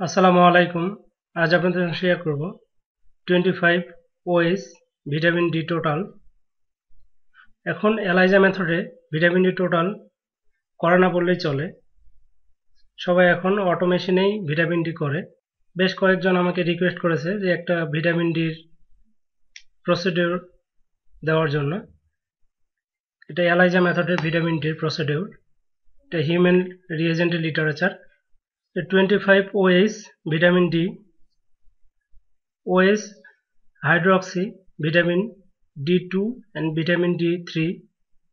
আসসালামু আলাইকুম। আজ আপনাদের শেয়ার করব twenty five OH vitamin D total এখন এলাইজা মেথডে ভিটামিন ডি টোটাল করা না বললেই চলে। সবাই এখন অটোমেশনেই ভিটামিন ডি করে। বেশ কয়েকজন আমাকে রিকোয়েস্ট করেছে যে একটা ভিটামিন ডির প্রসিডিউর দেওয়ার জন্য। এটা এলাইজা মেথডের ভিটামিন ডির প্রসিডিউর এটা human রিয়েজেন্টের literature the 25 OH vitamin D OH hydroxy vitamin D two and vitamin D three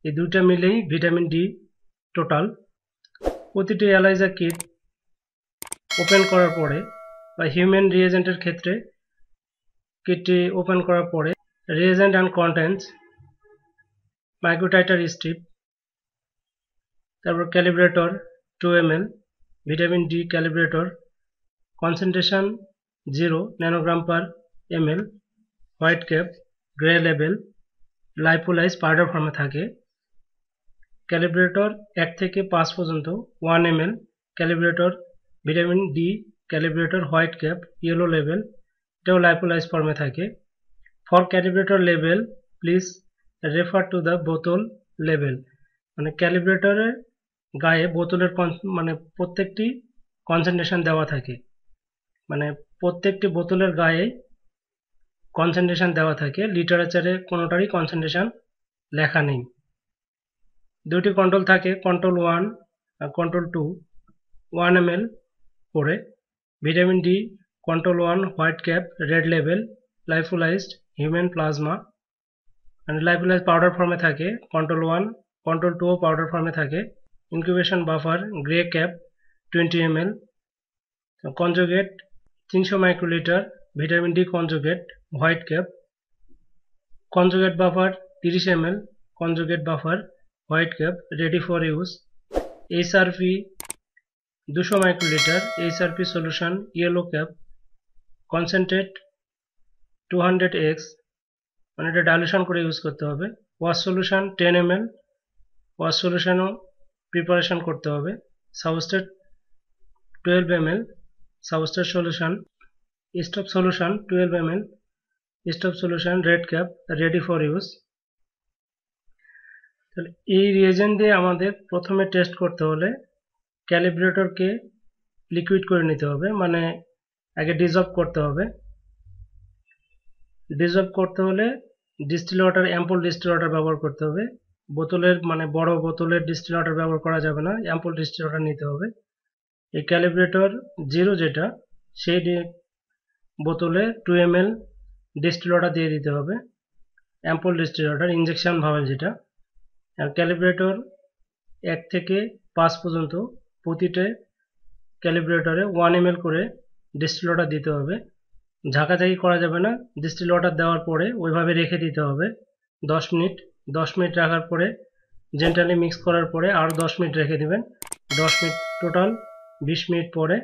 এই দুটা মিলেই ভিটামিন ডি টোটাল প্রতিটি অ্যালাইজা কিট ওপেন করার পরে বা হিউম্যান রিয়েজেন্টের ক্ষেত্রে কিটটি ওপেন করার পরে reagent and contents microtiter strip তারপর calibrator two M L vitamin D calibrator concentration 0 nanogram per ml white cap grey level lyophilise powder ফর্মে থাকে। ক্যালিব্রেটর এক থেকে পাঁচ পর্যন্ত one M L calibrator vitamin D calibrator white cap yellow level এটাও লাইপোলাইজ ফর্মে থাকে। For calibrator level please refer to the বোতল লেভেল মানে ক্যালিব্রেটরের গায়ে বোতলের মানে প্রত্যেকটি কনসেন্ট্রেশন দেওয়া থাকে। মানে প্রত্যেকটি বোতলের গায়ে কনসেন্ট্রেশন দেওয়া থাকে। লিটারেচারে কোনোটারই কনসেন্ট্রেশন লেখা নেই। দুটি কন্ট্রোল থাকে control one control two one M L করে vitamin D control one white cap red level lyophilised human plasma মানে লাইফোলাইজ পাউডার ফর্মে থাকে কন্ট্রোল ওয়ান কন্ট্রোল টুও পাউডার ফর্মে থাকে। Incubation buffer gray cap 20 ml conjugate 300 microliter vitamin D conjugate white cap conjugate buffer 30 ml conjugate buffer white cap ready for use HRP 200 microliter HRP solution yellow cap concentrate 200x মানে এটা dilution করে use করতে হবে wash solution ten M L wash সলিউশনও preparation করতে হবে। Substrate twelve M L substrate solution stop solution twelve M L stop solution red cap ready for use তাহলে এই reagent দিয়ে আমাদের প্রথমে টেস্ট করতে হলে ক্যালিব্রেটরকে লিকুইড করে নিতে হবে মানে আগে ডিজলভ করতে হবে। ডিজলভ করতে হলে distil water ampoule distil water ব্যবহার করতে হবে। বোতলের মানে বড় বোতলের ডিস্টিল ওয়াটার ব্যবহার করা যাবে না, অ্যাম্পল ডিস্টিল ওয়াটার নিতে হবে। এই ক্যালিব্রেটর জিরো যেটা, সেই বোতলে two M L distil water দিয়ে দিতে হবে, অ্যাম্পল ডিস্টিল ওয়াটার ইঞ্জেকশন ভাবে যেটা। আর ক্যালিব্রেটর এক থেকে পাঁচ পর্যন্ত প্রতিটা ক্যালিব্রেটরে ওয়ান এম করে ডিস্টিল ওয়াটার দিতে হবে। ঝাঁকাঝাঁকি করা যাবে না ডিস্টিল ওয়াটার দেওয়ার পরে ওইভাবে রেখে দিতে হবে, দশ মিনিট দশ মিনিট রাখার পরে জেন্টালি মিক্স করার পরে আরও দশ মিনিট রেখে দেবেন। দশ মিনিট টোটাল বিশ মিনিট পরে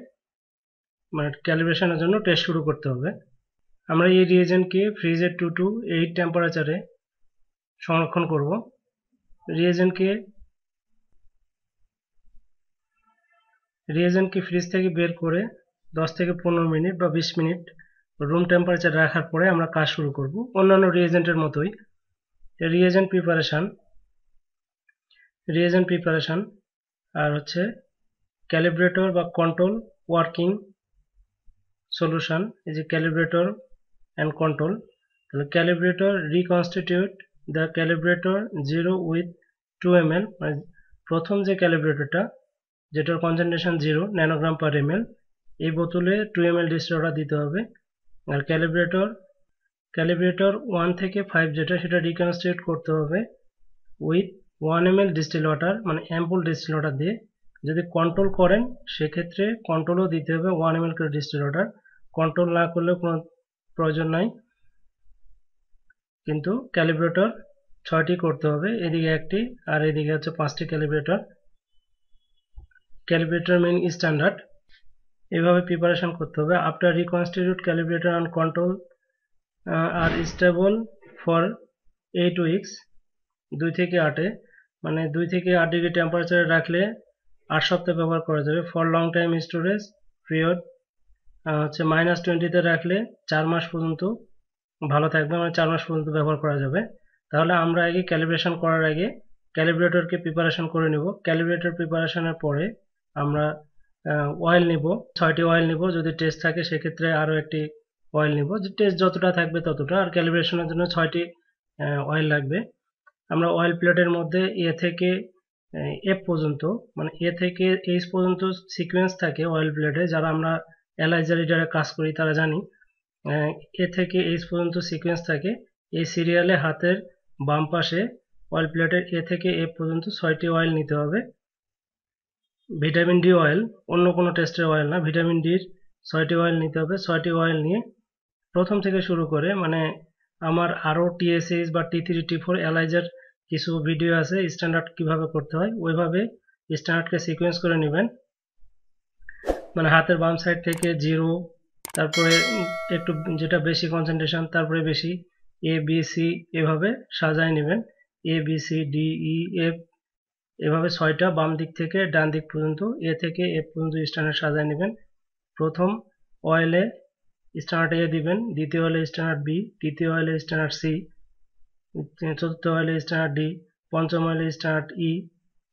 মানে ক্যালিব্রেশনের জন্য টেস্ট শুরু করতে হবে। আমরা এই রিয়েজেন্টকে ফ্রিজের টু টু এইট টেম্পারেচারে সংরক্ষণ করব। রিয়েজেন্টকে রিয়েজেন্টকে ফ্রিজ থেকে বের করে দশ থেকে পনেরো মিনিট বা বিশ মিনিট রুম টেম্পারেচার রাখার পরে আমরা কাজ শুরু করব। অন্যান্য রিয়েজেন্টের মতোই। রিয়েজেন্ট প্রিপারেশান রিয়েজেন্ট প্রিপারেশান আর হচ্ছে ক্যালিব্রেটর বা কন্ট্রোল ওয়ার্কিং সলিউশন এই যে ক্যালিব্রেটর অ্যান্ড কন্ট্রোল তাহলে calibrator reconstitute the calibrator zero with two M L মানে প্রথম যে ক্যালিব্রেটরটা যেটার concentration zero nanogram per M L এই বোতলে টু এম এল ডিস্টোরা দিতে হবে। আর ক্যালিব্রেটর ক্যালিব্রেটর ওয়ান থেকে ফাইভ যেটা সেটা রিকনস্টিটিউট করতে হবে with one M L distil water মানে অ্যাম্পল ডিস্টিল ওয়াটার দিয়ে। যদি কন্ট্রোল করেন, সেক্ষেত্রে কন্ট্রোলও দিতে হবে ওয়ান এম এল করে ডিস্টিল ওয়াটার কন্ট্রোল না করলেও কোনো প্রয়োজন নাই। কিন্তু ক্যালিব্রেটর ছয়টি করতে হবে, এদিকে একটি আর এদিকে হচ্ছে পাঁচটি ক্যালিব্রেটর। ক্যালিব্রেটর মেন স্ট্যান্ডার্ড এভাবে প্রিপারেশন করতে হবে। After reconstitute calibrator and control are stable for eight weeks দুই থেকে আটে মানে দুই থেকে আট ডিগ্রি টেম্পারেচারে রাখলে আট সপ্তাহ ব্যবহার করা যাবে। For long time storage period হচ্ছে মাইনাস টোয়েন্টিতে রাখলে চার মাস পর্যন্ত ভালো থাকবে মানে চার মাস পর্যন্ত ব্যবহার করা যাবে। তাহলে আমরা আগে ক্যালিব্রেশন করার আগে ক্যালিব্রেটরকে প্রিপারেশন করে নিব। ক্যালিব্রেটর প্রিপারেশনের পরে আমরা অয়েল নিব। ছয়টি অয়েল নিব। যদি টেস্ট থাকে, সেক্ষেত্রে আরও একটি অয়েল নিব। টেস্ট যতটা থাকবে ততটা। আর ক্যালিব্রেশনের জন্য ছয়টি অয়েল লাগবে। আমরা অয়েল প্লেটের মধ্যে এ থেকে এফ পর্যন্ত মানে এ থেকে এইচ পর্যন্ত সিকোয়েন্স থাকে অয়েল প্লেটে যারা আমরা এলাইজার রিডারে কাজ করি, তারা জানি এ থেকে এইচ পর্যন্ত সিকোয়েন্স থাকে। এই সিরিয়ালে হাতের বাম পাশে অয়েল প্লেটের এ থেকে এ পর্যন্ত ছয়টি অয়েল নিতে হবে। ভিটামিন ডি অয়েল অন্য কোনো টেস্টের অয়েল না। ভিটামিন ডির ছয়টি অয়েল নিতে হবে। ছয়টি অয়েল নিয়ে প্রথম থেকে শুরু করে মানে আমার আরও টিএসএস বা টি থ্রি টি ফোর এলাইজার কিছু ভিডিও আছে স্ট্যান্ডার্ড কীভাবে করতে হয়, ওইভাবে স্ট্যান্ডার্ডকে সিকোয়েন্স করে নেবেন। মানে হাতের বাম সাইড থেকে জিরো তারপরে একটু যেটা বেশি কনসেন্ট্রেশন তারপরে বেশি এ বি সি এভাবে সাজায় নেবেন। A B C D E F এভাবে ছয়টা বাম দিক থেকে ডান দিক পর্যন্ত এ থেকে এফ পর্যন্ত স্ট্যান্ডার্ড সাজায় নেবেন। প্রথম অয়েলে স্ট্যান্ডার্ড এ দিবেন, দ্বিতীয় অয়েলে স্ট্যান্ডার্ড বি, তৃতীয় অয়েলে স্ট্যান্ডার্ড সি, চতুর্থ অয়েলে স্ট্যান্ডার্ড ডি, পঞ্চম অয়েলে স্ট্যান্ডার্ড ই,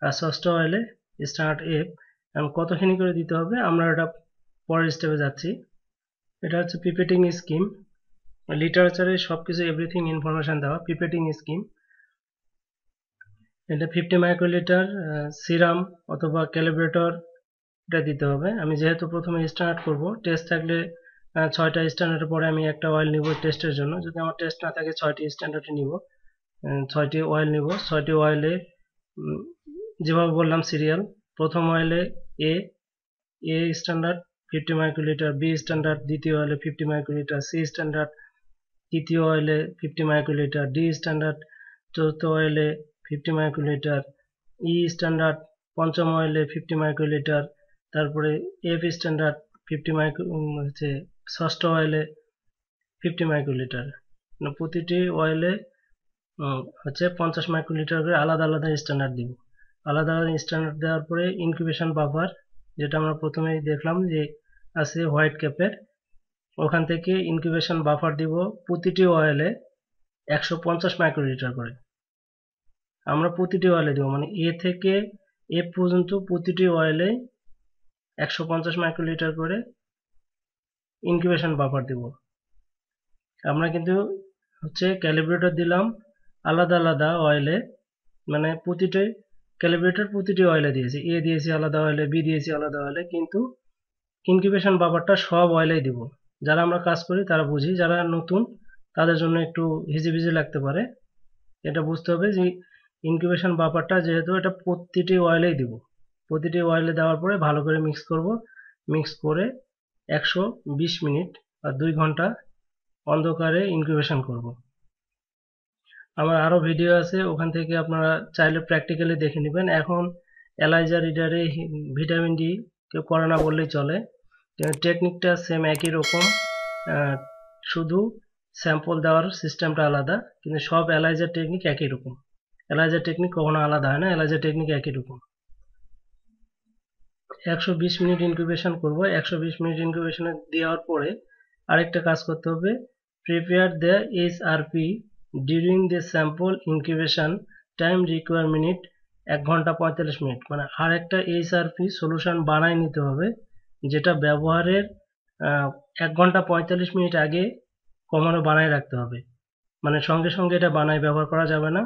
আর ষষ্ঠ অয়েলে স্ট্যান্ডার্ড এফ। এবং কতখানি করে দিতে হবে? আমরা এটা পরের স্টেপে যাচ্ছি। এটা হচ্ছে পিপেটিং স্কিম লিটারেচারে সব কিছু এভরিথিং ইনফরমেশন দেওয়া পিপেটিং স্কিম এটা ফিফটি মাইক্রোলিটার সিরাম অথবা ক্যালিব্রেটর এটা দিতে হবে। আমি যেহেতু প্রথমে স্টার্ট করব টেস্ট থাকলে ছয়টা স্ট্যান্ডার্ডের পরে আমি একটা অয়েল নিব টেস্টের জন্য। যদি আমার টেস্ট না থাকে, ছয়টি স্ট্যান্ডার্ডে নিব। ছয়টি অয়েল নিব। ছয়টি অয়েলে যেভাবে বললাম সিরিয়াল প্রথম অয়েলে A A standard fifty microlitre B standard দ্বিতীয় অয়েলে ফিফটি মাইক্রোলিটার সি স্ট্যান্ডার্ড তৃতীয় অয়েলে ফিফটি মাইক্রোলিটার ডি স্ট্যান্ডার্ড চতুর্থ অয়েলে ফিফটি মাইক্রোলিটার ই স্ট্যান্ডার্ড পঞ্চম অয়েলে ফিফটি মাইক্রোলিটার তারপরে এফ স্ট্যান্ডার্ড ফিফটি মাইক্রো হচ্ছে ষষ্ঠ অয়েলে ফিফটি মাইক্রোলিটার প্রতিটি অয়েলে হচ্ছে পঞ্চাশ মাইক্রোলিটার করে আলাদা আলাদা স্ট্যান্ডার্ড দিব। আলাদা আলাদা স্ট্যান্ডার্ড দেওয়ার পরে ইনকিউবেশন বাফার যেটা আমরা প্রথমেই দেখলাম যে আছে হোয়াইট ক্যাপের ওখান থেকে ইনকিউবেশন বাফার দিব প্রতিটি অয়েলে একশো পঞ্চাশ মাইক্রোলিটার করে। আমরা প্রতিটি অয়েলে দিব মানে এ থেকে এ পর্যন্ত প্রতিটি অয়েলে একশো পঞ্চাশ মাইক্রোলিটার করে ইনকিউবেশন বাফার দিব। আমরা কিন্তু হচ্ছে ক্যালিব্রেটর দিলাম আলাদা আলাদা অয়েলে মানে প্রতিটি ক্যালিব্রেটর প্রতিটি অয়েলে দিয়েছি। এ দিয়েছি আলাদা অয়েলে বি দিয়েছি আলাদা অয়েলে কিন্তু ইনকিউবেশন বাফারটা সব অয়েলেই দিব। যারা আমরা কাজ করি তারা বুঝি, যারা নতুন তাদের জন্য একটু হিজিবিজি লাগতে পারে। এটা বুঝতে হবে যে ইনকিউবেশন বাফারটা যেহেতু এটা প্রতিটি অয়েলেই দিব। প্রতিটি অয়েলে দেওয়ার পরে ভালো করে মিক্স করব। মিক্স করে একশো বিশ মিনিট আর দুই ঘণ্টা অন্ধকারে ইনকিউবেশন করব। আমার আরও ভিডিও আছে, ওখান থেকে আপনারা চাইলে প্র্যাকটিক্যালি দেখে নেবেন। এখন এলাইজা রিডারে ভিটামিন ডি কেউ করে না বললেই চলে। টেকনিকটা সেম একই রকম। শুধু স্যাম্পল দেওয়ার সিস্টেমটা আলাদা, কিন্তু সব এলাইজার টেকনিক একই রকম। এলাইজার টেকনিক কখনো আলাদা হয় না এলাইজার টেকনিক একই রকম। একশো বিশ মিনিট ইনকিউবেশন করব। একশো বিশ মিনিট ইনকিউবেশনে দেওয়ার পরে আরেকটা কাজ করতে হবে। Prepare the H R P during the sample incubation time require minute এক ঘণ্টা পঁয়তাল্লিশ মিনিট। মানে আর একটা এইচ আর পি সলিউশন বানাই নিতে হবে, যেটা ব্যবহারের এক ঘণ্টা পঁয়তাল্লিশ মিনিট আগে কমানো বানাই রাখতে হবে। মানে সঙ্গে সঙ্গে এটা বানাই ব্যবহার করা যাবে না।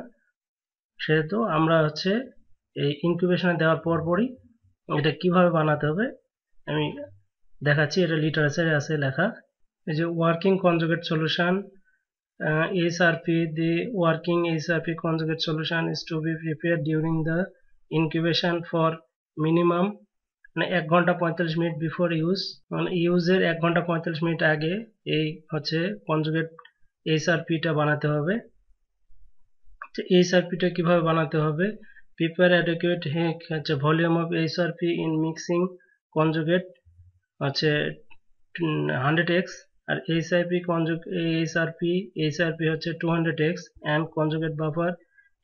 সেহেতু আমরা হচ্ছে এই ইনকিউবেশনে দেওয়ার পর পরই এটা কীভাবে বানাতে হবে? আমি দেখাচ্ছি, এটা লিটারেচারে আছে লেখা। এই যে working conjugate solution HRP the working HRP conjugate solution is to be prepare during the incubation for minimum মানে এক ঘণ্টা পঁয়তাল্লিশ মিনিট বিফোর ইউজ মানে ইউজের এক ঘণ্টা পঁয়তাল্লিশ মিনিট আগে এই হচ্ছে কনজুগেট এইচআরপিটা বানাতে হবে। এইচআরপিটা কীভাবে বানাতে হবে? Prepare adequate হচ্ছে volume of HRP in mixing conjugate হচ্ছে হান্ড্রেড এক্স আর এইচআইপি কনজুগ এইচআরপি এইচআরপি হচ্ছে two hundred X and conjugate buffer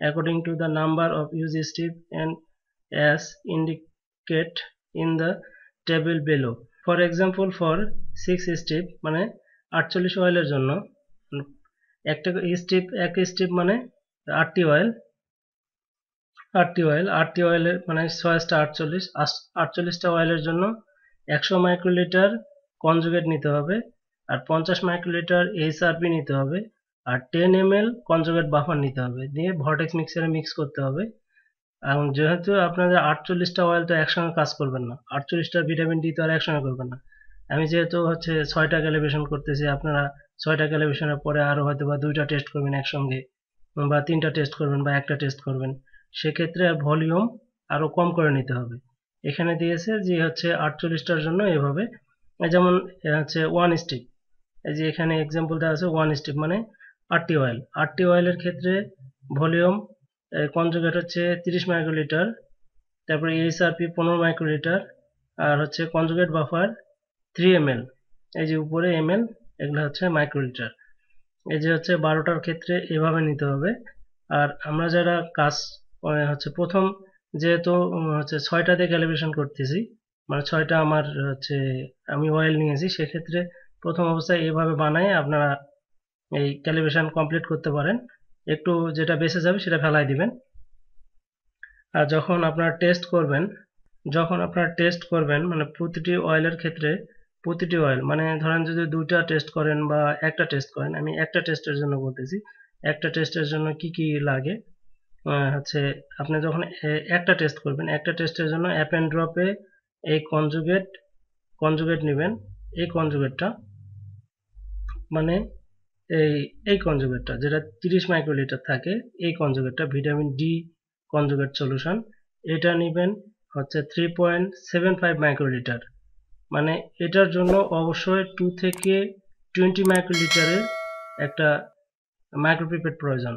according to the number of use strip and as indicate in the table below for example for six step মানে আটচল্লিশ অয়েলের জন্য, একটা step এক step মানে আটটি oil আটটি অয়েল আটটি অয়েলের মানে ছয়টা আটচল্লিশ আটচল্লিশটা অয়েলের জন্য একশো মাইক্রোলিটার কনজুগেট নিতে হবে আর পঞ্চাশ মাইক্রোলিটার এইচআরপি নিতে হবে আর ten M L conjugate buffer নিতে হবে। দিয়ে ভর্টেক্স মিক্সারে মিক্স করতে হবে। এবং যেহেতু আপনাদের আটচল্লিশটা অয়েল তো একসঙ্গে কাজ করবেন না, আটচল্লিশটা ভিটামিন ডি তো আর একসঙ্গে করবেন না। আমি যেহেতু হচ্ছে ছয়টা ক্যালিব্রেশন করতেছি, আপনারা ছয়টা ক্যালিব্রেশনের পরে আরও হয়তো বা দুইটা টেস্ট করবেন একসঙ্গে বা তিনটা টেস্ট করবেন বা একটা টেস্ট করবেন। সেক্ষেত্রে ভলিউম আরও কম করে নিতে হবে। এখানে দিয়েছে যে হচ্ছে আটচল্লিশটার জন্য এভাবে। যেমন হচ্ছে ওয়ান স্টিক এই যে এখানে এক্সাম্পল দেওয়া আছে ওয়ান স্টিক মানে আটটি অয়েল আটটি অয়েলের ক্ষেত্রে ভলিউম কনজুগেট হচ্ছে তিরিশ মাইক্রোলিটার তারপরে এইচআরপি পনেরো মাইক্রোলিটার আর হচ্ছে কনজুগেট বাফার থ্রি এম এই যে উপরে এম এগুলো হচ্ছে মাইক্রোলিটার এই যে হচ্ছে বারোটার ক্ষেত্রে এভাবে নিতে হবে। আর আমরা যারা কাজ হচ্ছে প্রথম যেহেতু হচ্ছে ছয়টাতে ক্যালিব্রেশন করতেছি মানে ছয়টা আমার হচ্ছে আমি অয়েল নিয়েছি, সেক্ষেত্রে প্রথম অবস্থায় এভাবে বানায় আপনারা এই ক্যালিব্রেশন কমপ্লিট করতে পারেন। একটু যেটা বেঁচে যাবে সেটা ফেলাই দিবেন। আর যখন আপনারা টেস্ট করবেন, যখন আপনারা টেস্ট করবেন মানে প্রতিটি অয়েলের ক্ষেত্রে প্রতিটি অয়েল মানে ধরেন যদি দুইটা টেস্ট করেন বা একটা টেস্ট করেন, আমি একটা টেস্টের জন্য বলতেছি, একটা টেস্টের জন্য কি কি লাগে? হচ্ছে আপনি যখন একটা টেস্ট করবেন, একটা টেস্টের জন্য অ্যাপ অ্যান্ড ড্রপে এই কনজুগেট কনজুগেট নেবেন। এই কনজুগেটটা মানে এই এই কনজুগেটটা যেটা তিরিশ মাইক্রোলিটার থাকে, এই কনজুগেটটা ভিটামিন ডি কনজুগেট সলিউশন এটা নেবেন হচ্ছে three point seven five microlitre মানে এটার জন্য অবশ্যই টু থেকে টোয়েন্টি মাইক্রোলিটারের একটা মাইক্রোপিপেট প্রয়োজন।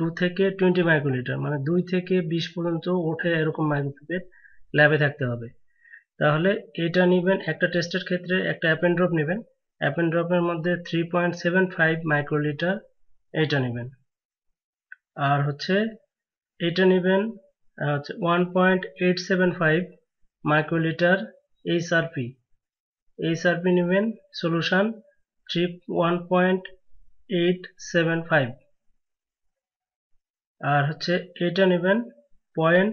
টু থেকে টোয়েন্টি মাইক্রোলিটার মানে দুই থেকে বিশ পর্যন্ত ওঠে এরকম মাইক্রোপিপেট ল্যাবে থাকতে হবে। তাহলে এটা নেবেন, একটা টেস্টের ক্ষেত্রে একটা অ্যাপেন ড্রপ নেবেন। অ্যাপেন ড্রপের মধ্যে three point seven five microlitre এইটা নেবেন। আর হচ্ছে এটা নেবেন হচ্ছে one point eight seven five microlitre HRP HRP নেবেন solution three one point eight seven five আর হচ্ছে এটা নেবেন পয়েন্ট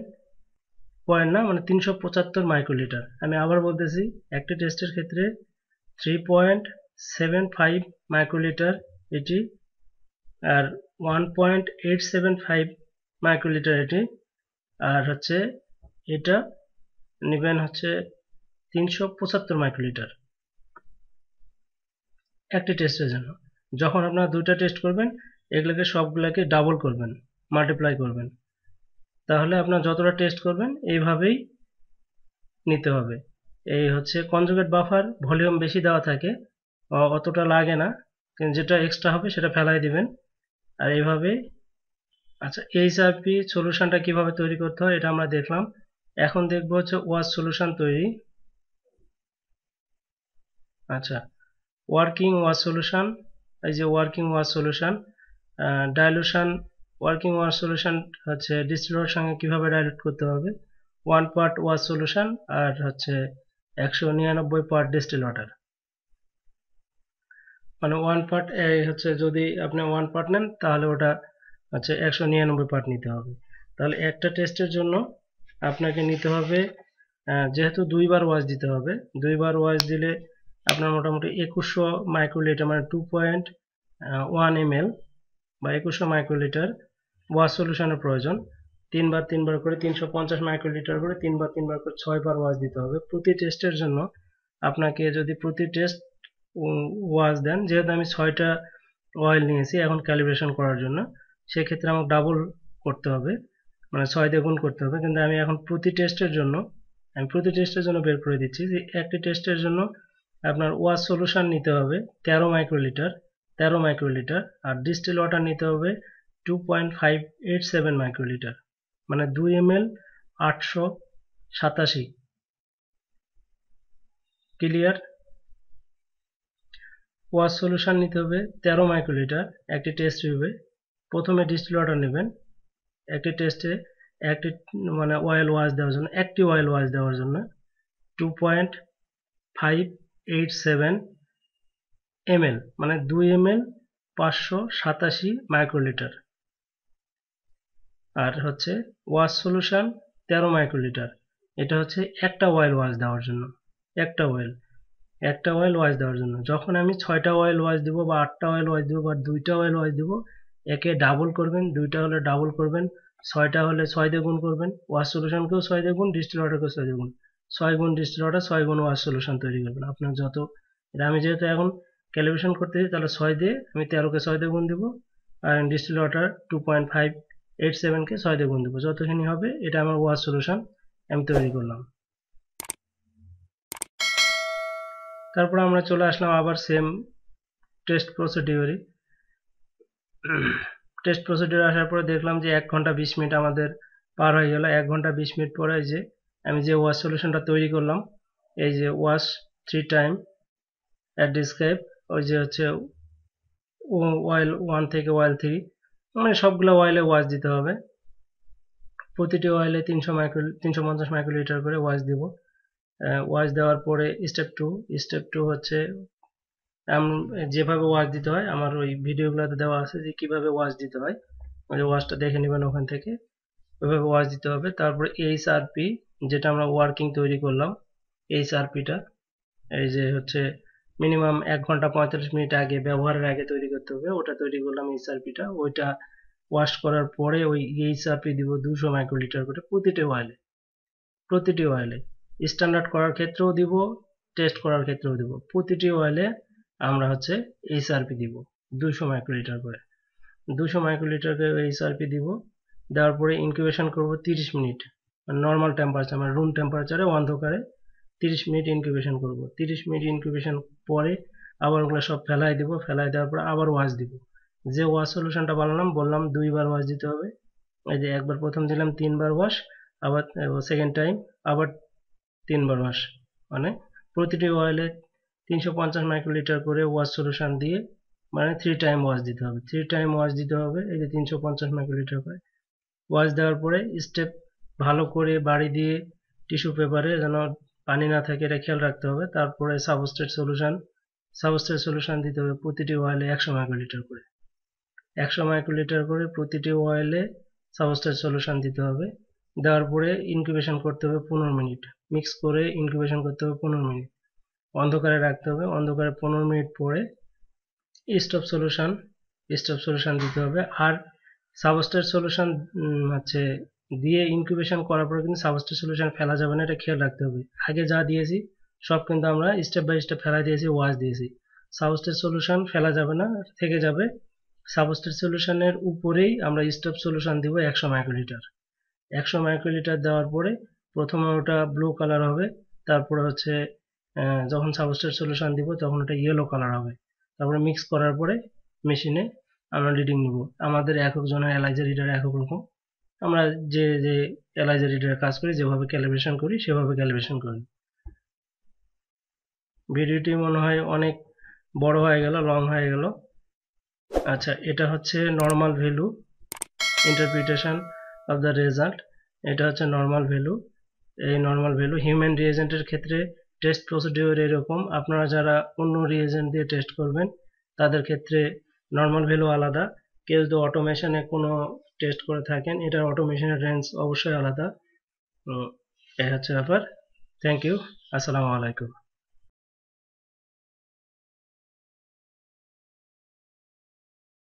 পয়েন্ট না মানে তিনশো পঁচাত্তর মাইক্রোলিটার আমি আবার বলতেছি, একটি টেস্টের ক্ষেত্রে three point seven five microlitre এটি, আর one point eight seven five microlitre এটি, আর হচ্ছে এটা নেবেন হচ্ছে তিনশো পঁচাত্তর মাইক্রোলিটার একটি টেস্টের জন্য। যখন আপনারা দুইটা টেস্ট করবেন, এগুলোকে সবগুলোকে ডাবল করবেন। মাল্টিপ্লাই করবেন। তাহলে আপনার যতটা টেস্ট করবেন, এইভাবেই নিতে হবে। এই হচ্ছে কনজুগেট বাফার ভলিউম বেশি দেওয়া থাকে অতটা লাগে না। যেটা এক্সট্রা হবে, সেটা ফেলাই দিবেন। আর এইভাবে আচ্ছা এইচ এইচআরপি সলিউশনটা কীভাবে তৈরি করতে হয়, এটা আমরা দেখলাম। এখন দেখব হচ্ছে ওয়াশ সলিউশন তৈরি। আচ্ছা ওয়ার্কিং ওয়াশ সলিউশন এই যে working wash solution dilution working wash solution হচ্ছে ডিস্টিলর সঙ্গে কীভাবে ডাইলুট করতে হবে? ওয়ান পার্ট ওয়াশ সলিউশন আর হচ্ছে একশো নিরানব্বই পার্ট ডিস্টিল ওয়াটার মানে ওয়ান পার্ট এই হচ্ছে যদি আপনি ওয়ান পার্ট নেন, তাহলে ওটা হচ্ছে একশো নিরানব্বই পার্ট নিতে হবে। তাহলে একটা টেস্টের জন্য আপনাকে নিতে হবে যেহেতু দুইবার ওয়াশ দিতে হবে, দুইবার ওয়াশ দিলে আপনার মোটামুটি একুশশো মাইক্রোলিটার মানে টু পয়েন্ট ওয়ান এম বা একুশশো মাইক্রোলিটার ওয়াশ সলিউশনের প্রয়োজন। তিনবার তিনবার করে তিনশো পঞ্চাশ মাইক্রোলিটার করে তিনবার তিনবার করে ছয়বার ওয়াশ দিতে হবে। প্রতি টেস্টের জন্য আপনাকে যদি প্রতি টেস্ট ওয়াশ দেন, যেহেতু আমি ছয়টা অয়েল নিয়েছি এখন ক্যালিব্রেশন করার জন্য, সেক্ষেত্রে আমাকে ডাবল করতে হবে। মানে ছয় দিয়ে গুণ করতে হবে। কিন্তু আমি এখন প্রতি টেস্টের জন্য, আমি প্রতি টেস্টের জন্য বের করে দিচ্ছি যে একটি টেস্টের জন্য আপনার ওয়াশ সলিউশন নিতে হবে তেরো মাইক্রোলিটার তেরো মাইক্রোলিটার আর ডিস্টিল ওয়াটার নিতে হবে two point five eight seven microlitre মানে দুই এম এল আটশো সাতাশি। ক্লিয়ার ওয়াশ সলিউশন নিতে হবে তেরো মাইক্রোলিটার একটি টেস্ট টিউবে প্রথমে ডিস্টিল ওয়াটার নেবেন, একটি টেস্টে একটি মানে অয়েল ওয়াশ দেওয়ার জন্য, একটি অয়েল ওয়াশ দেওয়ার জন্য two point five eight seven ML মানে দুই এমএল পাঁচশো সাতাশি মাইক্রোলিটার আর হচ্ছে ওয়াশ সলিউশন তেরো মাইক্রোলিটার এটা হচ্ছে একটা অয়েল ওয়াশ দেওয়ার জন্য, একটা অয়েল একটা অয়েল ওয়াশ দেওয়ার জন্য। যখন আমি ছয়টা অয়েল ওয়াশ দিব বা আটটা অয়েল ওয়াশ দিব বা দুইটা অয়েল ওয়াশ দিব, একে ডাবল করবেন, দুইটা হলে ডাবল করবেন, ছয়টা হলে ছয় দিয়ে গুণ করবেন ওয়াশ সলিউশনকেও ছয় দিয়ে গুণ ডিস্টিল ওয়াটারকেও ছয় দিয়ে গুণ ছয় গুণ ডিস্টিল ওয়াটার ছয় গুণ ওয়াশ সলিউশন তৈরি করবেন। আপনার যত এটা আমি যেহেতু এখন ক্যালিব্রেশন করতেছি, তাহলে ছয় দিয়ে আমি তেরোকে ছয় দিয়ে গুণ দিব, আর distil water two point five eight সেভেনকে ছয় দিয়ে গুণ দিব। যতখানি হবে, এটা আমার ওয়াশ সলিউশন আমি তৈরি করলাম। তারপর আমরা চলে আসলাম আবার সেম টেস্ট প্রসিডিওরে টেস্ট প্রসিডিওর আসার পরে দেখলাম যে এক ঘণ্টা বিশ মিনিট আমাদের পার হয়ে গেল। এক ঘণ্টা বিশ মিনিট পরে যে আমি যে ওয়াশ সলিউশনটা তৈরি করলাম, এই যে wash three time at describe ওই যে হচ্ছে ওয়াইল ওয়ান থেকে ওয়াইল থ্রি মানে সবগুলো ওয়াইলে ওয়াশ দিতে হবে। প্রতিটি ওয়াইলে তিনশো মাইক্রো তিনশো পঞ্চাশ মাইক্রোলিটার করে ওয়াশ দিব। ওয়াশ দেওয়ার পরে স্টেপ টু স্টেপ টু হচ্ছে যেভাবে ওয়াশ দিতে হয়, আমার ওই ভিডিওগুলোতে দেওয়া আছে যে কীভাবে ওয়াশ দিতে হয়। ওই ওয়াশটা দেখে নেবেন ওখান থেকে। ওইভাবে ওয়াশ দিতে হবে। তারপরে এইচ যেটা আমরা ওয়ার্কিং তৈরি করলাম এইচ আরপিটা এই যে হচ্ছে মিনিমাম এক ঘণ্টা পঁয়তাল্লিশ মিনিট আগে, ব্যবহারের আগে তৈরি করতে হবে। ওটা তৈরি করলাম এইচ আরপিটা ওইটা ওয়াশ করার পরে ওই এইচ আরপি দিব দুশো মাইক্রোলিটার করে প্রতিটি অয়েলে প্রতিটি অয়েলে স্ট্যান্ডার্ড করার ক্ষেত্রেও দিব টেস্ট করার ক্ষেত্রেও দিব। প্রতিটি অয়েলে আমরা হচ্ছে এইচআরপি দিব, দুশো মাইক্রোলিটার করে। দুশো মাইক্রোলিটারকে এইচআরপি দিব। দেওয়ার পরে ইনকিউবেশন করব তিরিশ মিনিট। নর্মাল টেম্পারেচার মানে রুম টেম্পারেচারে অন্ধকারে তিরিশ মিনিট ইনকিউবেশন করব। তিরিশ মিনিট ইনকিউবেশন পরে আবার ওগুলো সব ফেলাই দিব, ফেলাই দেওয়ার পরে আবার ওয়াশ দিব। যে ওয়াশ সলিউশনটা বানালাম, বললাম দুইবার ওয়াশ দিতে হবে। এই যে একবার প্রথম দিলাম, তিনবার ওয়াশ আবার সেকেন্ড টাইম আবার তিনবার ওয়াশ মানে প্রতিটি অয়েলে তিনশো পঞ্চাশ মাইক্রোলিটার করে ওয়াশ সলিউশন দিয়ে মানে থ্রি টাইম ওয়াশ দিতে হবে। থ্রি টাইম ওয়াশ দিতে হবে, এই যে তিনশো পঞ্চাশ মাইক্রোলিটার করে। ওয়াশ দেওয়ার পরে স্টেপ ভালো করে বাড়ি দিয়ে টিস্যু পেপারে যেন পানি না থাকে, এটা খেয়াল রাখতে হবে। তারপরে সাবস্টেট সলিউশন সাবস্টেট সলিউশন দিতে হবে প্রতিটি অয়েলে একশো মাইক্রোলিটার করে। একশো মাইক্রোলিটার করে প্রতিটি অয়েলে সাবস্টেট সলিউশন দিতে হবে। দেওয়ার পরে ইনকিউবেশন করতে হবে পনেরো মিনিট। মিক্স করে ইনকিউবেশন করতে হবে পনেরো মিনিট। অন্ধকারে রাখতে হবে। অন্ধকারে পনেরো মিনিট পরে স্টপ সলিউশন স্টপ সলিউশন দিতে হবে। আর সাবস্টেট সলিউশন হচ্ছে দিয়ে ইনকিউবেশন করার পরে কিন্তু সাবস্টেট সলিউশন ফেলা যাবে না, এটা খেয়াল রাখতে হবে। আগে যা দিয়েছি, সব কিন্তু আমরা স্টেপ বাই স্টেপ ফেলা দিয়েছি ওয়াশ দিয়েছি। সাবস্টেট সলিউশন ফেলা যাবে না, থেকে যাবে। সাবস্টেট সলিউশনের উপরেই আমরা স্টেপ সলিউশন দিব একশো মাইক্রোলিটার একশো মাইক্রোলিটার দেওয়ার পরে প্রথমে ওটা ব্লু কালার হবে, তারপরে হচ্ছে যখন সাবস্টেট সলিউশন দিব তখন ওটা ইয়েলো কালার হবে। তারপরে মিক্স করার পরে মেশিনে আমরা রিডিং নিব। আমাদের একক জনের এলাইজার রিডার একক রকম। আমরা যে যে এলাইজার রিডার কাজ করি, যেভাবে ক্যালিব্রেশন করি, সেভাবে ক্যালিব্রেশন করি। ভিডিওটি মনে হয় অনেক বড় হয়ে গেল লং হয়ে গেল। আচ্ছা এটা হচ্ছে normal value interpretation of the result এটা হচ্ছে নর্মাল ভ্যালু এই নর্মাল ভ্যালু হিউম্যান রিয়েজেন্টের ক্ষেত্রে টেস্ট প্রসিডিওর এরকম। আপনারা যারা অন্য রিয়েজেন্ট দিয়ে টেস্ট করবেন, তাদের ক্ষেত্রে নর্মাল ভ্যালু আলাদা। কেউ যদি অটোমেশনে কোনো টেস্ট করে থাকেন, এটার অটোমেশনের রেঞ্জ অবশ্যই আলাদা। এই হচ্ছে ব্যাপার। থ্যাংক ইউ আসসালামু আলাইকুম।